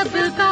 सबका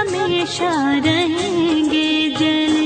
हमेशा रहेंगे जले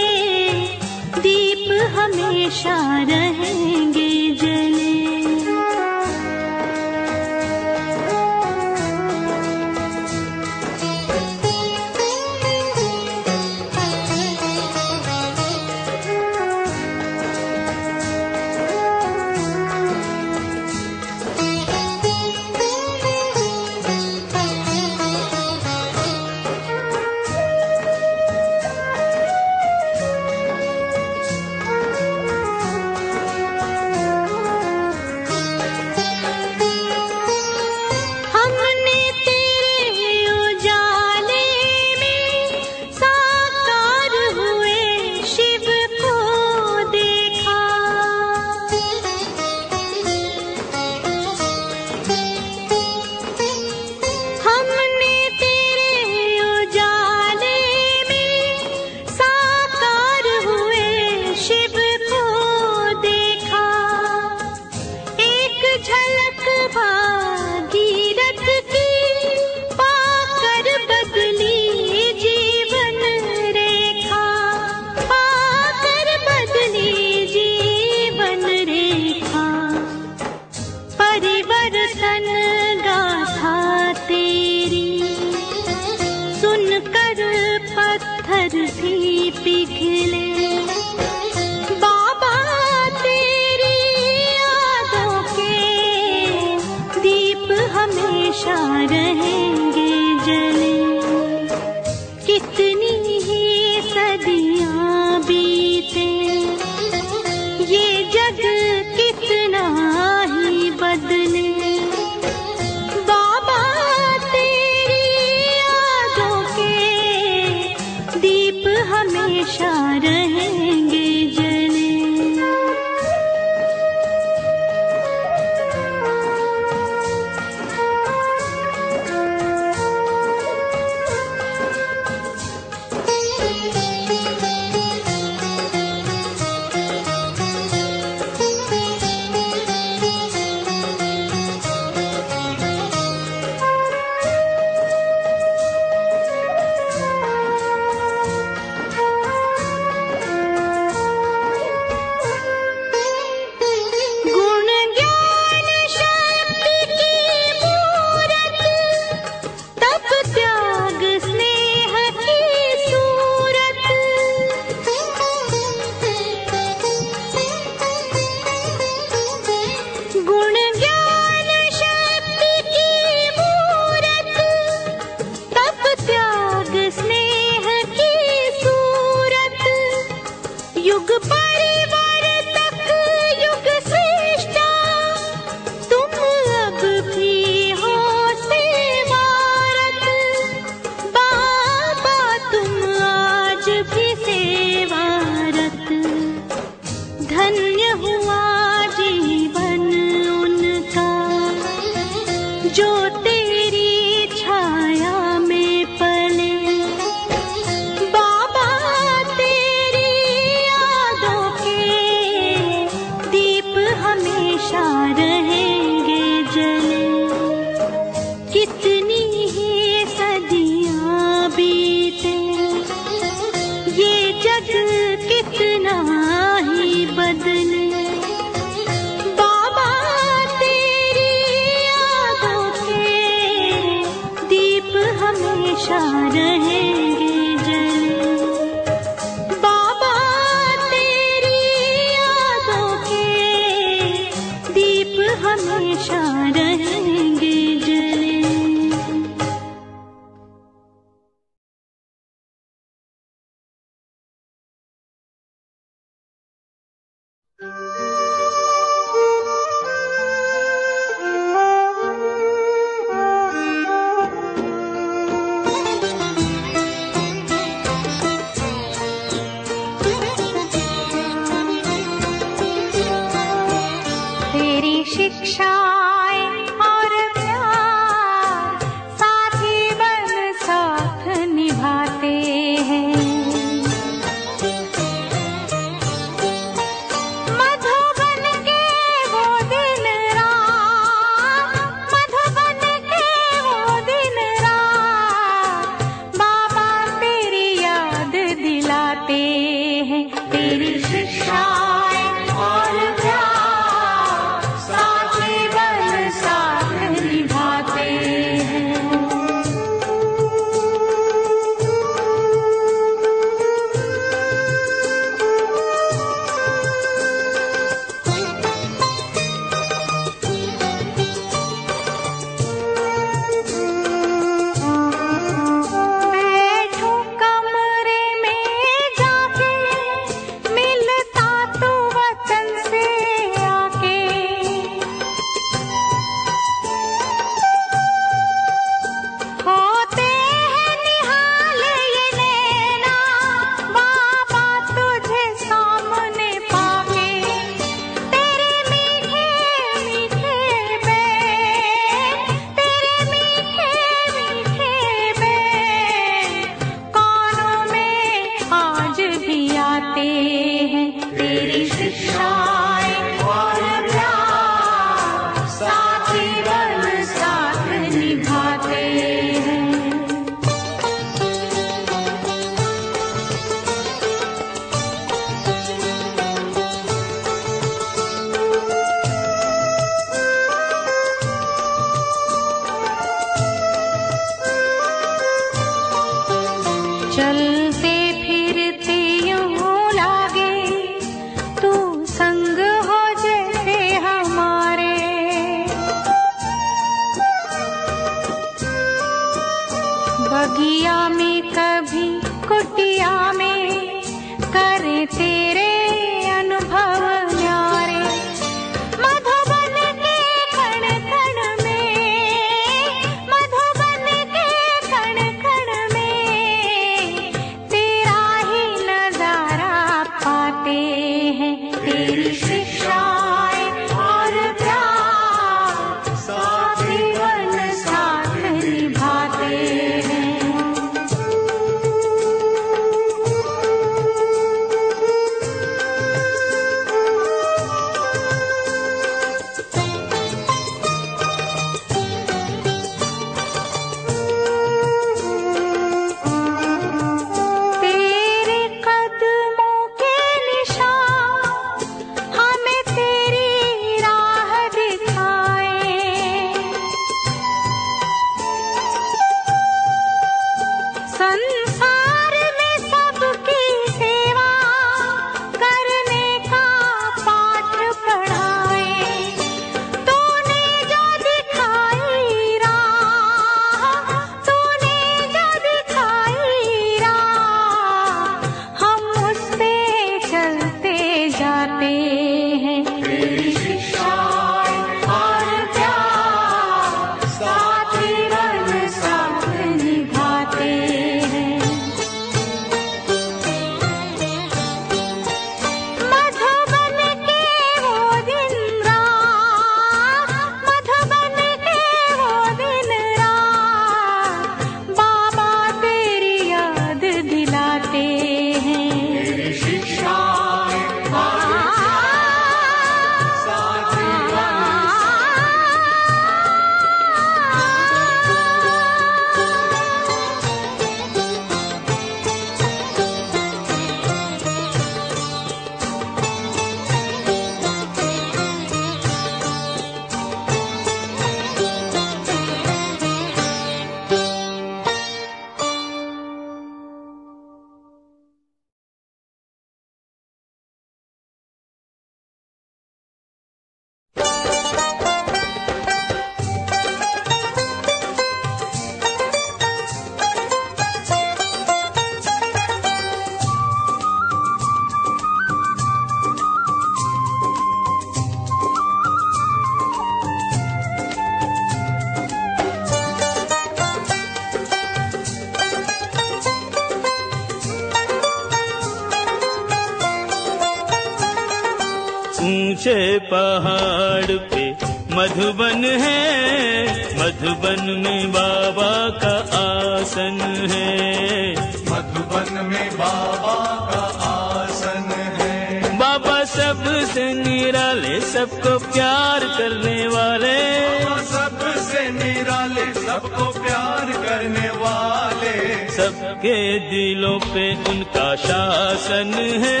सबके दिलों पे उनका शासन है।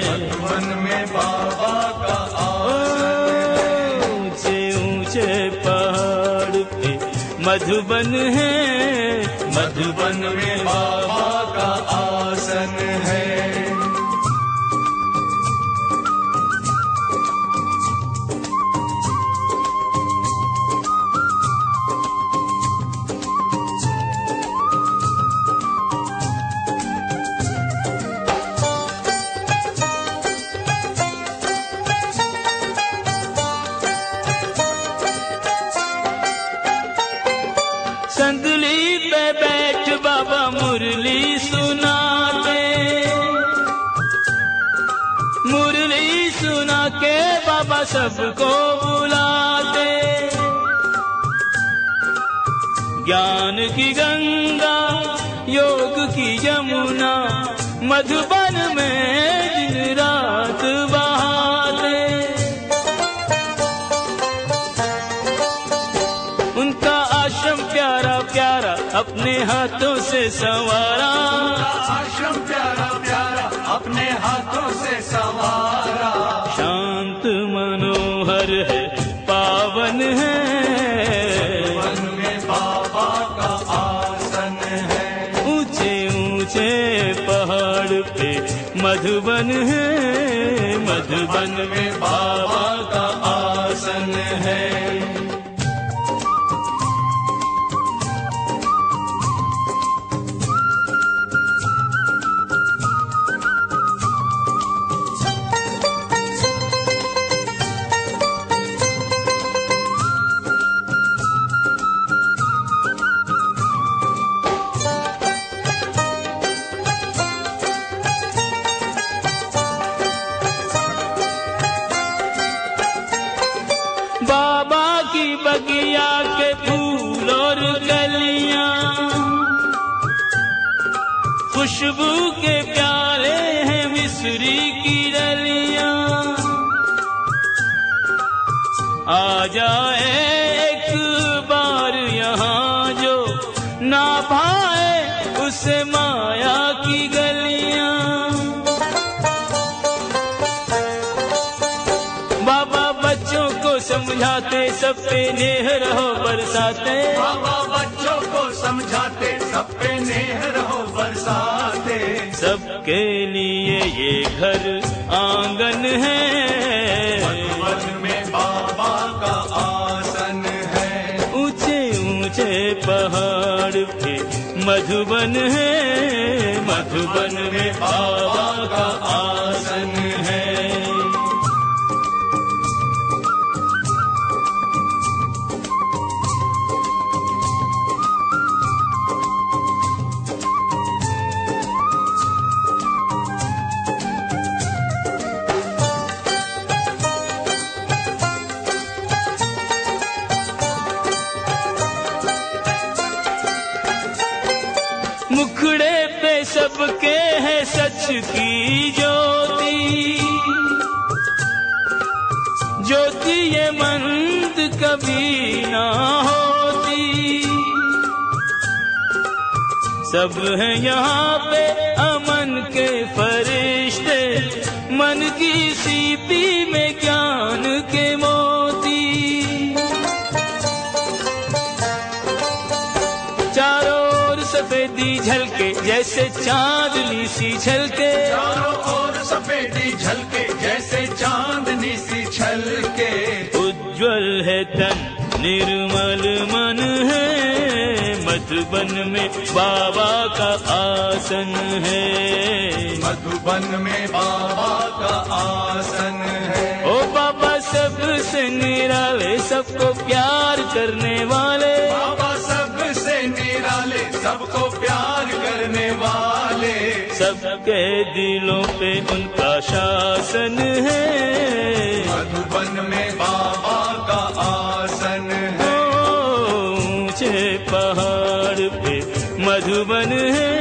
मधुबन में बाबा का ऊँचे ऊँचे पहाड़ पे मधुबन है। मधुबन में बाबा का आसन है। सबको बुलाते। ज्ञान की गंगा योग की यमुना मधुबन में दिन रात बहाते। उनका आश्रम प्यारा प्यारा अपने हाथों से संवारा। आश्रम प्यारा प्यारा अपने हाथों से सवारा। शांत मनोहर है पावन है। वन में बाबा का आसन है। ऊँचे ऊँचे पहाड़ पे मधुबन है मधुबन में बाबा का आसन है। सब पे नेह रहो बरसाते। बाबा बच्चों को समझाते सब पे नेह रहो बरसाते। सबके लिए ये घर आँगन है। वन में बाबा का आसन है। ऊँचे ऊँचे पहाड़ पे मधुबन है। मधुबन में बाबा का आसन मंद कभी ना होती। सब है यहाँ पे अमन के फरिश्ते। मन की सीपी में झलके जैसे चांदनी सी झलके। चारों ओर सफेदी झलके जैसे चांदनी सी छलके उज्जवल है तन निर्मल मन है। मधुबन में बाबा का आसन है। मधुबन में बाबा का आसन है। ओ बाबा सबसे निराले सबको प्यार करने वाले। बाबा सबको प्यार करने वाले। सबके दिलों पे उनका शासन है। मधुबन में बाबा का आसन है। ऊँचे पहाड़ पे मधुबन है।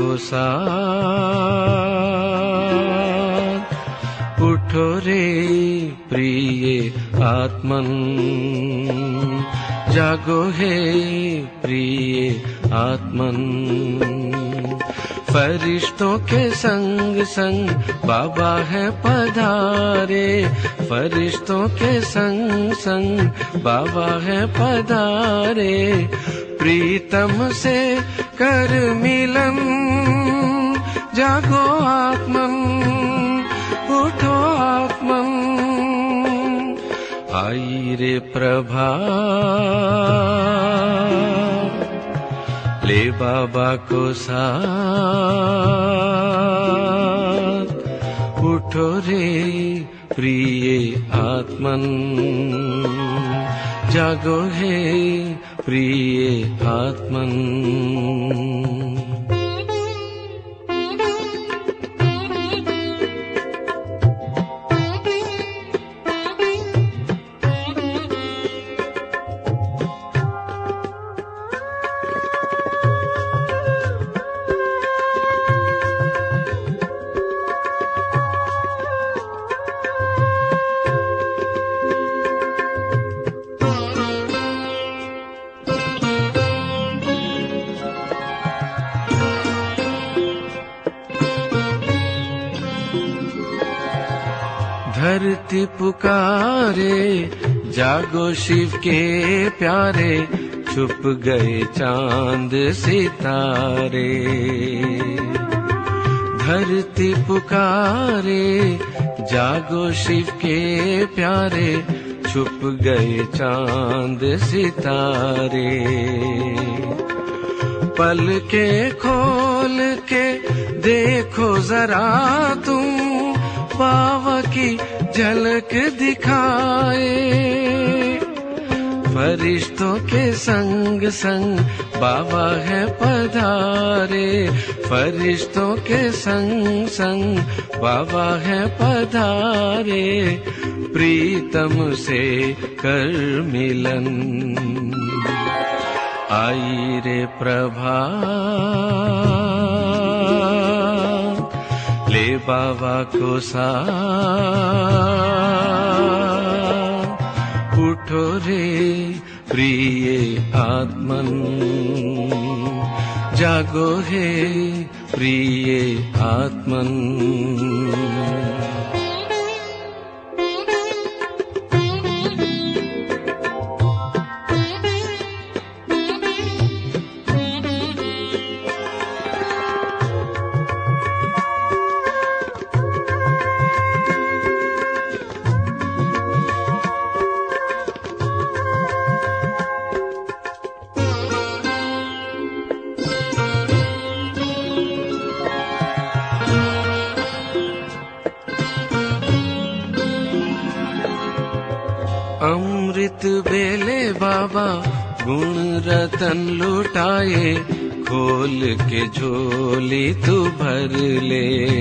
साथ। उठो रे प्रिय आत्मन। जागो है प्रिय आत्मन। फरिश्तों के संग संग बाबा है पधारे। फरिश्तों के संग संग बाबा है पधारे। प्रीतम से कर मिलन। जागो आत्मन उठो आत्मन आई रे प्रभा ले बाबा को साथ। उठो रे प्रिय आत्मन जागो है प्रिय आत्मन पुकारे। जागो शिव के प्यारे, छुप गए चाँद सितारे। धरती पुकारे, जागो शिव के प्यारे, छुप गए चाँद सितारे। पल के खोल के देखो जरा तुम बाबा की झलक दिखाए। फरिश्तों के संग संग बाबा है पधारे। फरिश्तों के संग संग बाबा है पधारे। प्रीतम से कर मिलन। आई रे प्रभा ले बाबा को साथ। उठो रे प्रिय आत्मन। जागो है प्रिय आत्मन रतन लुटाए, खोल के झोली तू भर ले।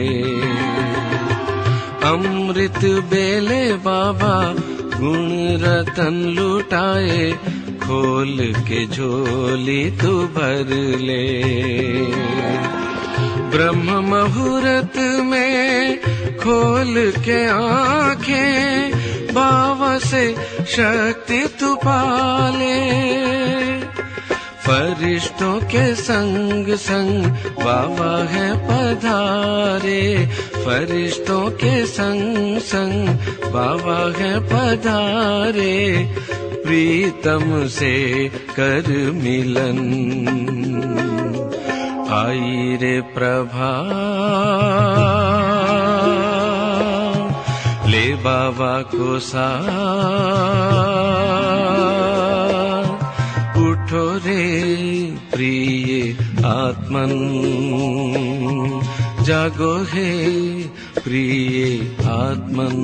अमृत बेले बाबा, गुण रतन लुटाए, खोल के झोली तू भर ले। ब्रह्म मुहूर्त में खोल के आँखें, बाबा से शक्ति तू पाले। फरिश्तों के संग संग बाबा है पधारे। फरिश्तों के संग संग बाबा है पधारे। प्रीतम से कर मिलन। आई रे प्रभा। ले बाबा को सा। कठोरे प्रिये आत्मन्। जागो हे प्रिये आत्मन्।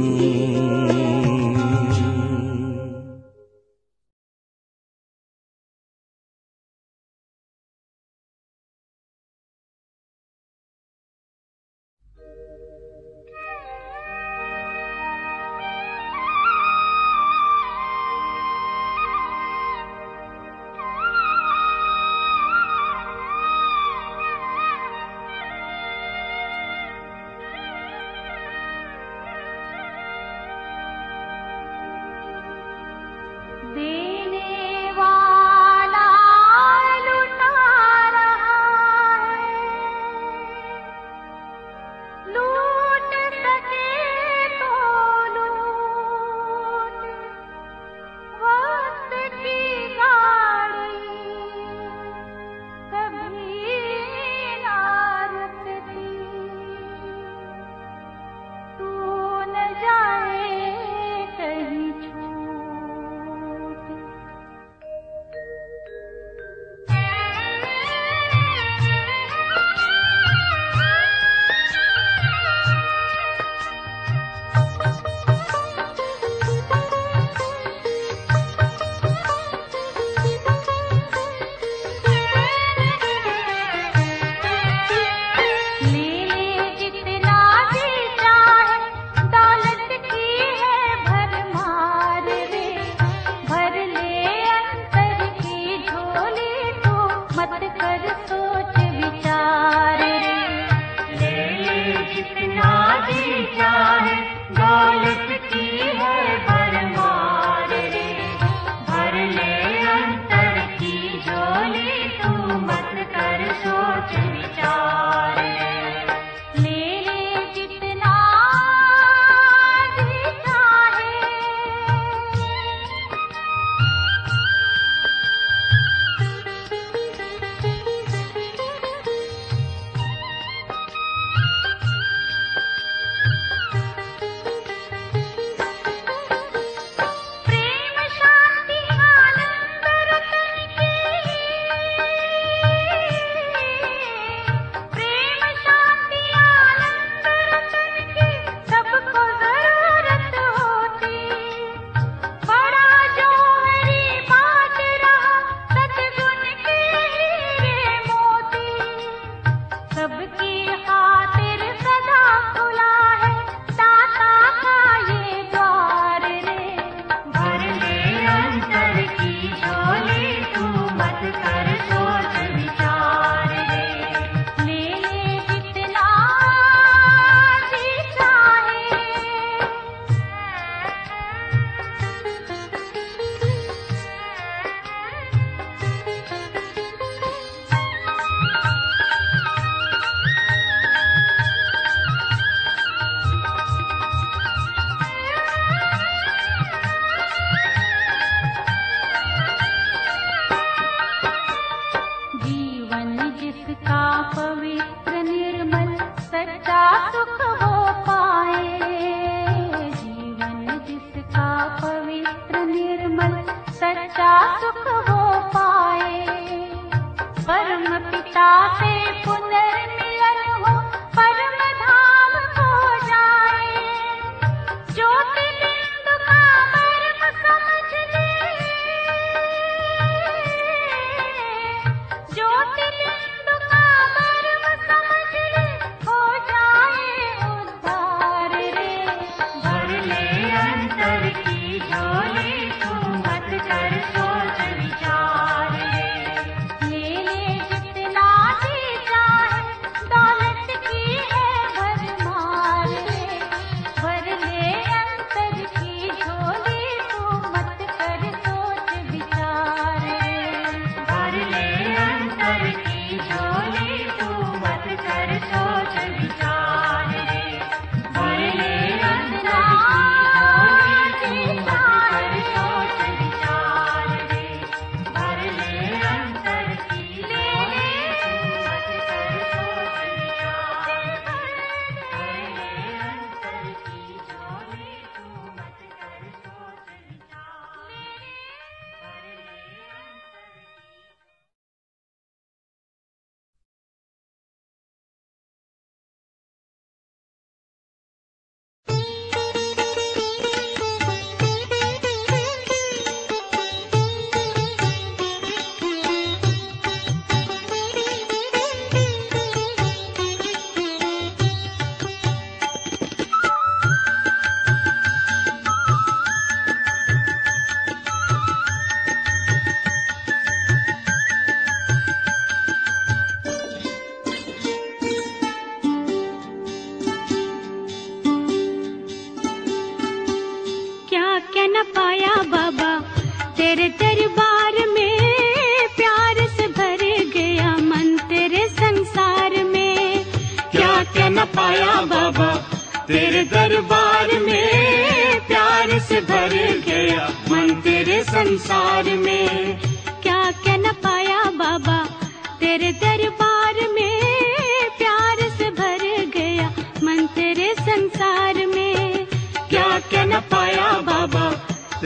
डोले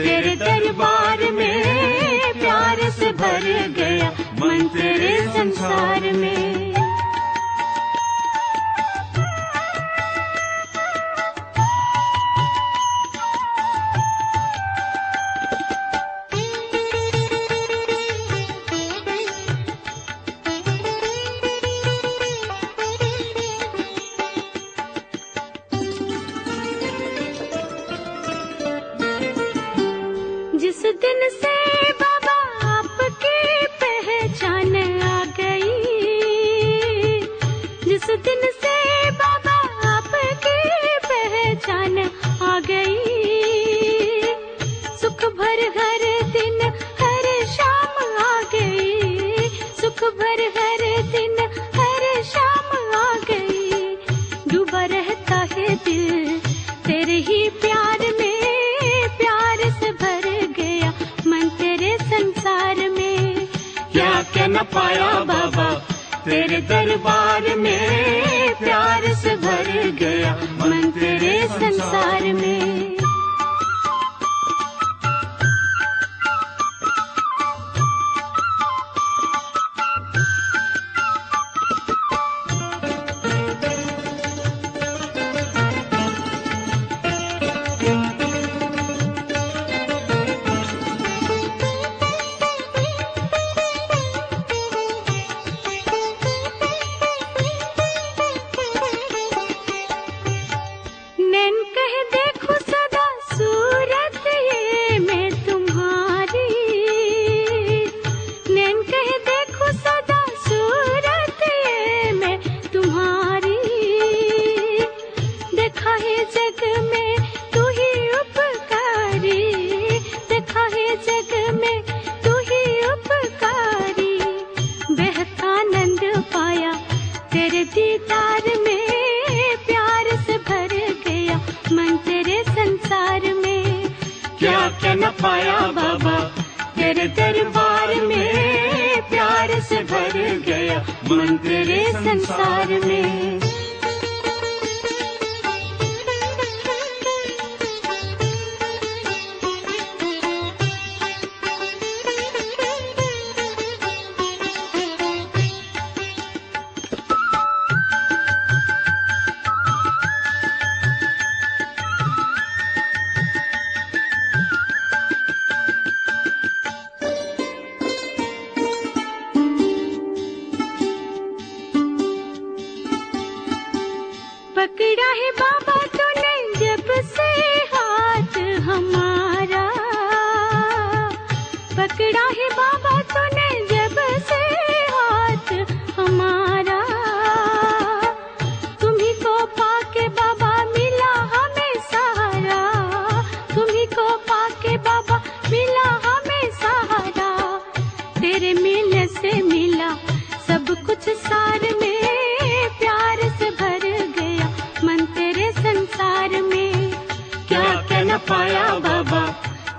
तेरे दरबार में प्यार से भर गया मन तेरे संसार में।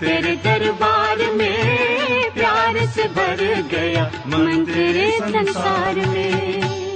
तेरे दरबार में प्यार से भर गया मंदिर तेरे संसार में।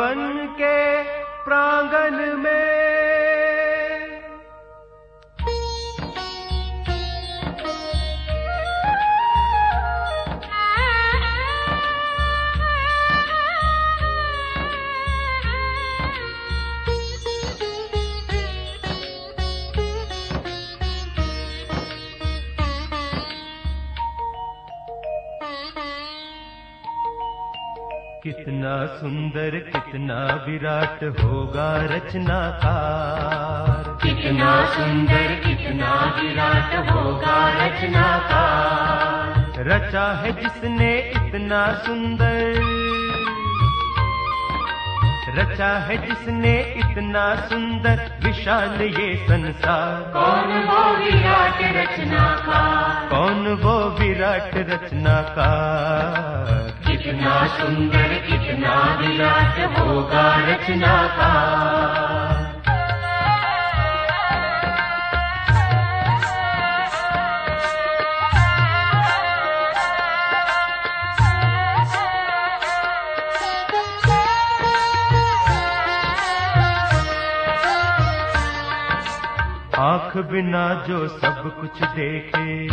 भवन के प्रांगण में कितना सुंदर कितना विराट होगा रचनाकार। कितना सुंदर कितना विराट होगा रचनाकार। रचा है जिसने इतना सुंदर। रचा है जिसने इतना सुंदर विशाल ये संसार। कौन वो विराट रचना का कौन वो विराट रचना का कितना सुंदर कितना विराट होगा रचनाकार? आँख बिना जो सब कुछ देखे।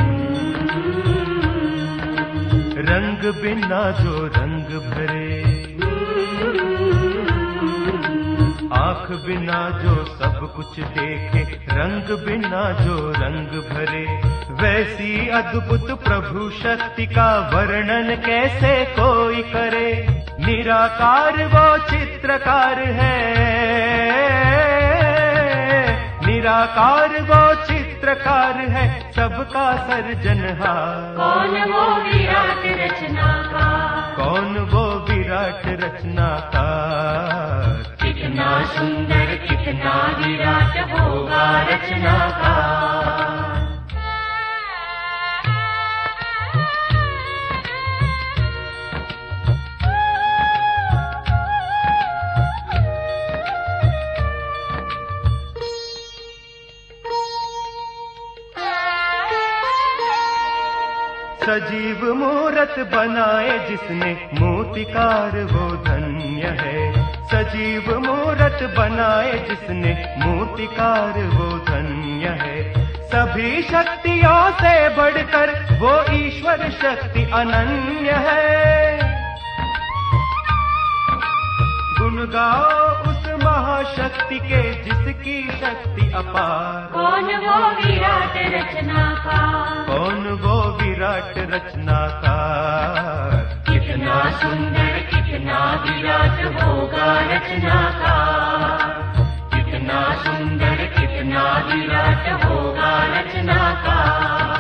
रंग बिना जो रंग भरे। आँख बिना जो सब कुछ देखे, रंग बिना जो रंग भरे। वैसी अद्भुत प्रभु शक्ति का वर्णन कैसे कोई करे? निराकार वो चित्रकार है। निराकार वो चित्रकार है सबका सर्जनहार कौन वो विराट रचनाकार? कौन वो विराट रचनाकार? कितना सुंदर कितना विराट होगा रचनाकार। सजीव मूरत बनाए जिसने मूर्तिकार वो धन्य है। सजीव मूरत बनाए जिसने मूर्तिकार वो धन्य है। सभी शक्तियों से बढ़कर वो ईश्वर शक्ति अनन्य है। गुण गाओ महाशक्ति के जिसकी शक्ति अपार। कौन वो विराट रचनाकार? कौन वो विराट रचना का कितना सुंदर कितना विराट होगा रचना का कितना सुंदर कितना विराट होगा रचनाकार?